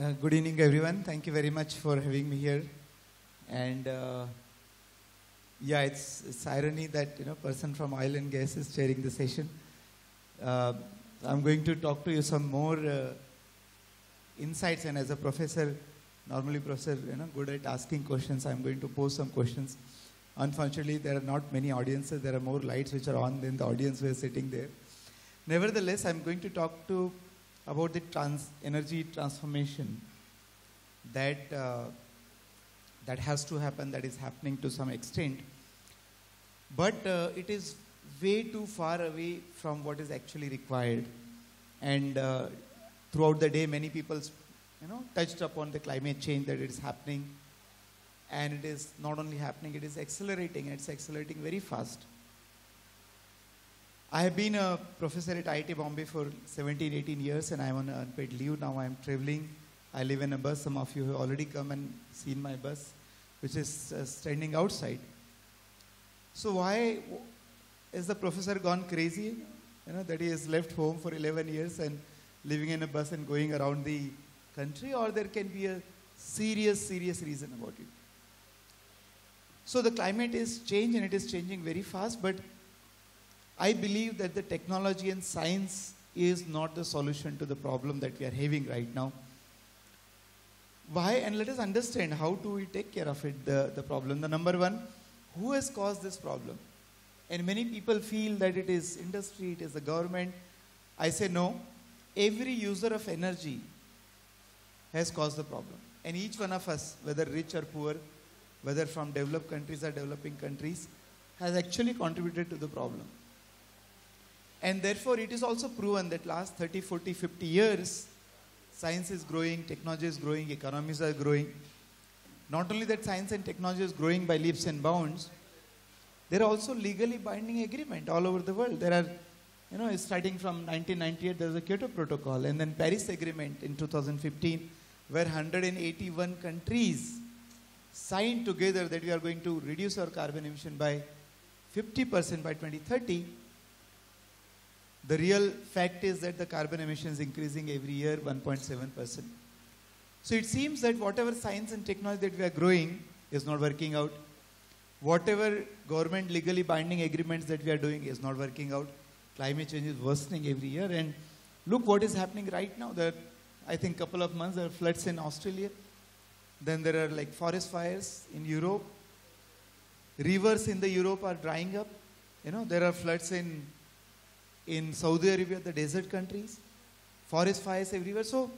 Uh, good evening, everyone. Thank you very much for having me here. And uh, yeah, it's, it's irony that you know person from oil and gas is chairing the session. Uh, I'm going to talk to you some more uh, insights, and as a professor, normally professor, you know, good at asking questions. I'm going to pose some questions. Unfortunately, there are not many audiences. There are more lights which are on than the audience who is sitting there. Nevertheless, I'm going to talk to about the trans energy transformation that uh, that has to happen. That is happening to some extent, but uh, it is way too far away from what is actually required. And uh, throughout the day, many people, you know, touched upon the climate change that is happening, and it is not only happening; it is accelerating. It's accelerating very fast. I have been a professor at IIT Bombay for 17, 18 years, and I'm on unpaid leave now. I'm traveling. I live in a bus. Some of you have already come and seen my bus, which is uh, standing outside. So why is the professor gone crazy? You know that he has left home for 11 years and living in a bus and going around the country, or there can be a serious, serious reason about it. So the climate is changing, and it is changing very fast, but I believe that the technology and science is not the solution to the problem that we are having right now. Why? And let us understand how do we take care of it, the, the problem. The number one, who has caused this problem? And many people feel that it is industry, it is the government. I say no. Every user of energy has caused the problem. And each one of us, whether rich or poor, whether from developed countries or developing countries, has actually contributed to the problem. And therefore, it is also proven that last 30, 40, 50 years, science is growing, technology is growing, economies are growing. Not only that science and technology is growing by leaps and bounds, there are also legally binding agreement all over the world. There are, you know, starting from 1998, there was a Kyoto Protocol, and then Paris Agreement in 2015, where 181 countries signed together that we are going to reduce our carbon emission by 50% by 2030 the real fact is that the carbon emission is increasing every year 1.7%. So it seems that whatever science and technology that we are growing is not working out. Whatever government legally binding agreements that we are doing is not working out. Climate change is worsening every year. And look what is happening right now. There, I think, couple of months there are floods in Australia. Then there are like forest fires in Europe. Rivers in the Europe are drying up. You know, there are floods in in Saudi Arabia, the desert countries, forest fires everywhere. So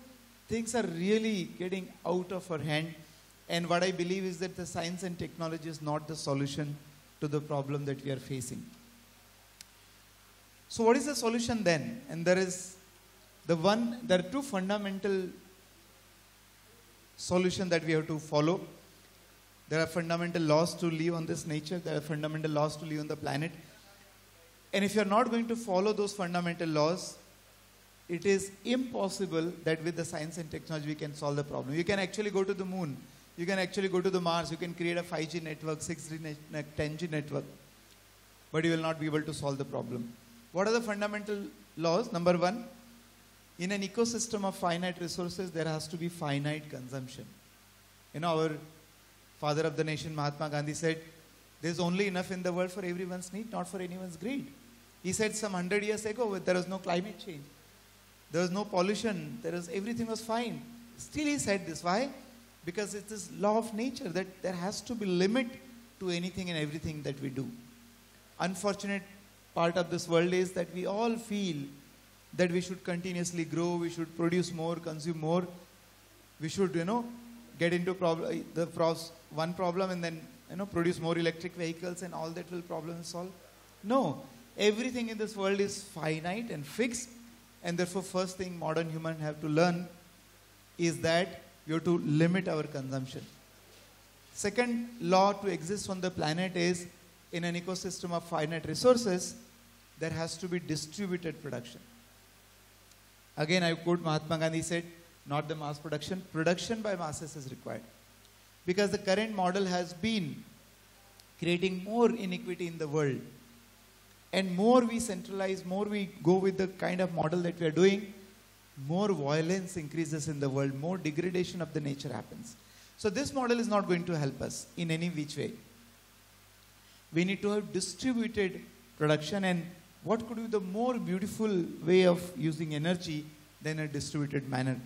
things are really getting out of our hand. And what I believe is that the science and technology is not the solution to the problem that we are facing. So what is the solution then? And there is the one, there are two fundamental solutions that we have to follow. There are fundamental laws to live on this nature. There are fundamental laws to live on the planet. And if you're not going to follow those fundamental laws, it is impossible that with the science and technology we can solve the problem. You can actually go to the moon. You can actually go to the Mars. You can create a 5G network, 6G, net, 10G network. But you will not be able to solve the problem. What are the fundamental laws? Number one, in an ecosystem of finite resources, there has to be finite consumption. You know, our father of the nation, Mahatma Gandhi said, there's only enough in the world for everyone's need, not for anyone's greed. He said some hundred years ago there was no climate change. There was no pollution. There was everything was fine. Still he said this. Why? Because it is this law of nature that there has to be limit to anything and everything that we do. Unfortunate part of this world is that we all feel that we should continuously grow, we should produce more, consume more. We should, you know, get into problem uh, the one problem and then you know produce more electric vehicles and all that will problem solve. No, everything in this world is finite and fixed, and therefore first thing modern human have to learn is that you have to limit our consumption. Second law to exist on the planet is in an ecosystem of finite resources, there has to be distributed production. Again, I quote Mahatma Gandhi said, not the mass production, production by masses is required. Because the current model has been creating more inequity in the world. And more we centralize, more we go with the kind of model that we are doing, more violence increases in the world, more degradation of the nature happens. So this model is not going to help us in any which way. We need to have distributed production and what could be the more beautiful way of using energy than a distributed manner?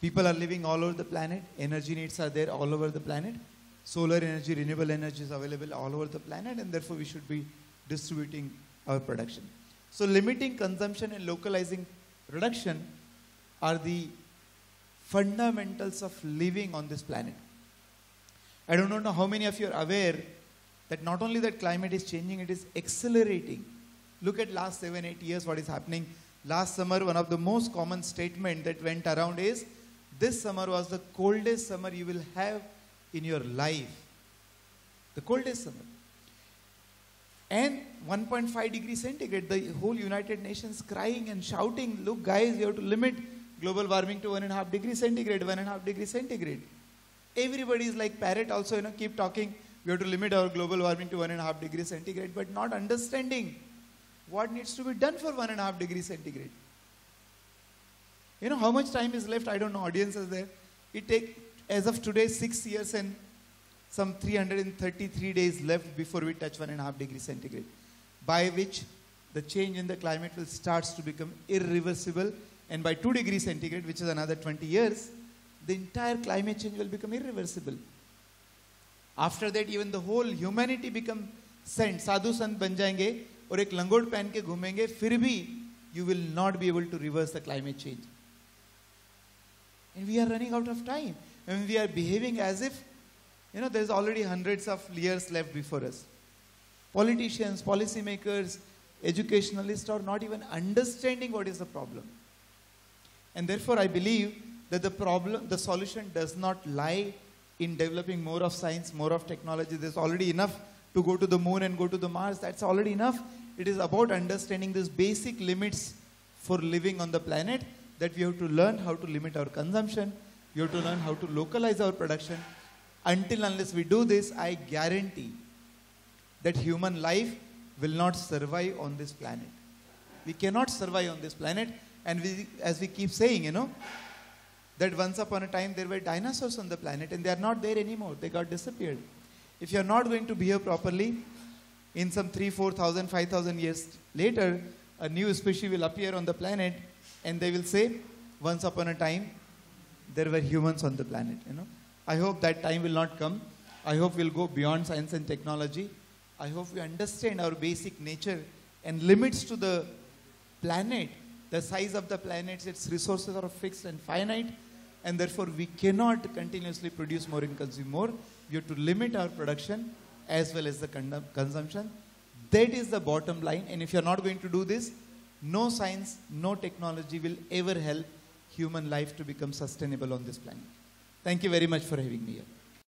People are living all over the planet. Energy needs are there all over the planet. Solar energy, renewable energy is available all over the planet and therefore we should be distributing our production. So limiting consumption and localizing production are the fundamentals of living on this planet. I don't know how many of you are aware that not only that climate is changing, it is accelerating. Look at last seven, eight years, what is happening. Last summer, one of the most common statement that went around is, this summer was the coldest summer you will have in your life. The coldest summer. And 1.5 degrees centigrade, the whole United Nations crying and shouting, look guys, you have to limit global warming to 1.5 degrees centigrade, 1.5 degrees centigrade. Everybody is like parrot also, you know, keep talking, we have to limit our global warming to 1.5 degrees centigrade, but not understanding what needs to be done for 1.5 degrees centigrade. You know how much time is left? I don't know. Audience is there. It takes, as of today six years and some 333 days left before we touch one and a half degree centigrade, by which the change in the climate will starts to become irreversible. And by 2 degrees centigrade, which is another 20 years, the entire climate change will become irreversible. After that, even the whole humanity become sent. Sadhu sant ban jayenge और एक लंगोट पहन के घूमेंगे फिर भी you will not be able to reverse the climate change. And we are running out of time. And we are behaving as if, you know, there's already hundreds of years left before us. Politicians, policymakers, educationalists are not even understanding what is the problem. And therefore, I believe that the problem, the solution does not lie in developing more of science, more of technology. There's already enough to go to the moon and go to the Mars. That's already enough. It is about understanding these basic limits for living on the planet that we have to learn how to limit our consumption. We have to learn how to localize our production. Until unless we do this, I guarantee that human life will not survive on this planet. We cannot survive on this planet. And we, as we keep saying, you know, that once upon a time there were dinosaurs on the planet and they are not there anymore. They got disappeared. If you are not going to behave properly, in some 3, 4,000, 5,000 years later, a new species will appear on the planet and they will say, once upon a time, there were humans on the planet. You know, I hope that time will not come. I hope we'll go beyond science and technology. I hope we understand our basic nature and limits to the planet. The size of the planet, its resources are fixed and finite, and therefore we cannot continuously produce more and consume more. We have to limit our production as well as the consumption. That is the bottom line. And if you're not going to do this, no science, no technology will ever help human life to become sustainable on this planet. Thank you very much for having me here.